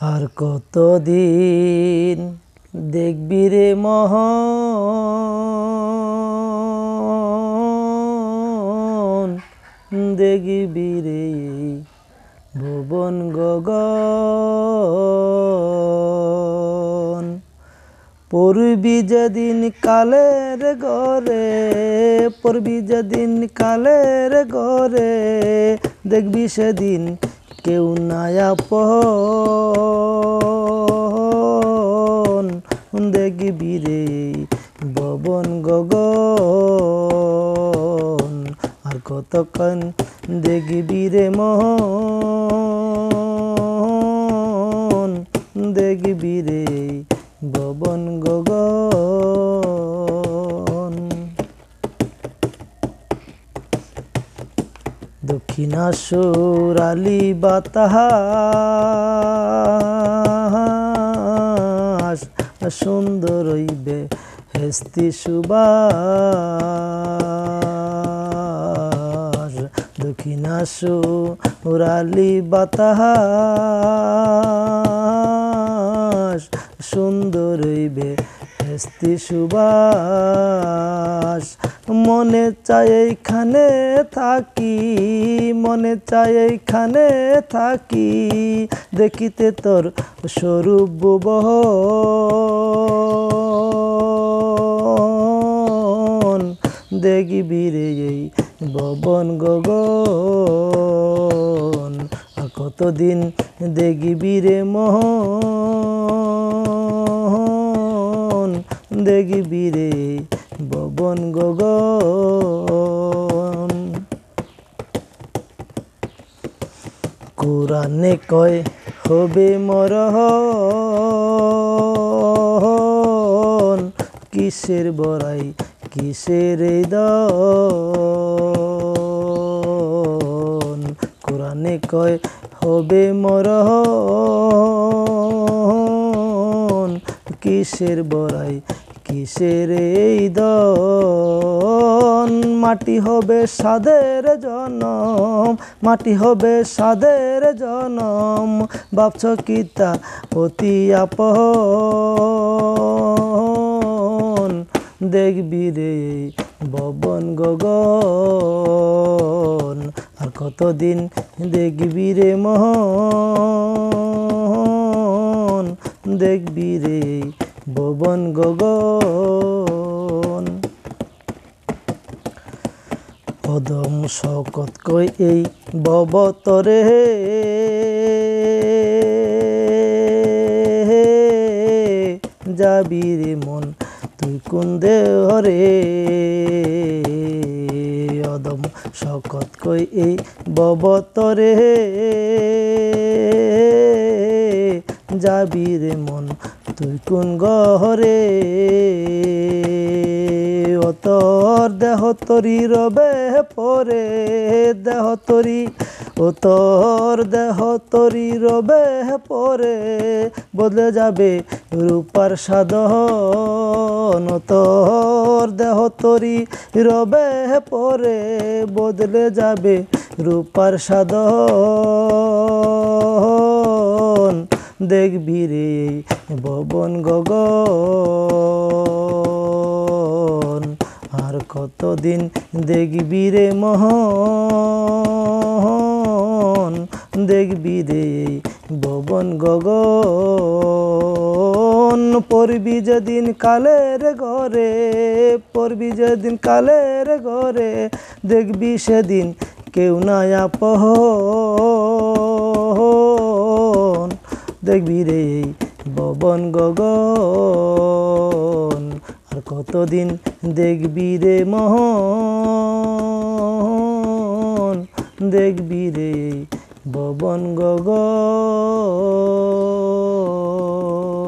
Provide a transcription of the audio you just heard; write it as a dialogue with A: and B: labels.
A: আর কতদিন দেখবি রে মোহন? দেখবি রে ভুবন গগন। পড়বি যেদিন কালের ঘরে পড়বি যেদিন কালের ঘরে দেখবি সেদিন কেউ নায়া পহন দেখবি রে ববন গগন। আর কতক্ষণ দেখবি রে মোহন দক্ষিণাসুর আলী বাতাস, সুন্দর হইবে হেস্তি সুবাস। দক্ষিণাসুর আলী বাতাস, সুন্দর হইবে হেস্তি সুবাস। মনে চাই এইখানে থাকি। মনে চাই এইখানে থাকি। দেখিতে তোর স্বরূপ বহন। দেখবি রে এই ববন গগন। কতদিন দেখবি রে মোহন। দেখবি রে ববন গগন। কোরআনে কয় হবে মরহন কিসের বড়াই কিসের কোরআনে কয় হবে মরহন কিসের বড়াই কিসের এই দন? মাটি হবে সাদের জনম, মাটি হবে সাদের জনম। ভাবছ কিতা অতি আপন? দেখবি রে ববন গগন। আর কতদিন দেখবি রে মোহন? দেখবি রে ববন গগন। অদম শকত কই এই ববতরে? যাবি রে মন তুই কোন দেহরে? অদম শকত কই এই ববতরে? যাবি রে মন তুই কোন গহরে? ও তোর দেহ তরি রবে পরে। দেহ তরি, ও তোর দেহ তরি রবে পরে। বদলে যাবে রূপার সাধন। তোর দেহ তরি রবে পরে। বদলে যাবে রূপার সাধন। দেখবি রে ববন গগন। আর কতদিন দেখবি রে মোহন? দেখবি রে ববন গগন। পড়বি যেদিন কালের ঘরে, পড়বি যেদিন কালের ঘরে, দেখবি সেদিন কেউ নাই আপহন দেখবি রে ববন গগন। আর কতদিন দেখবি রে মোহন? দেখবি রে ববন গগন।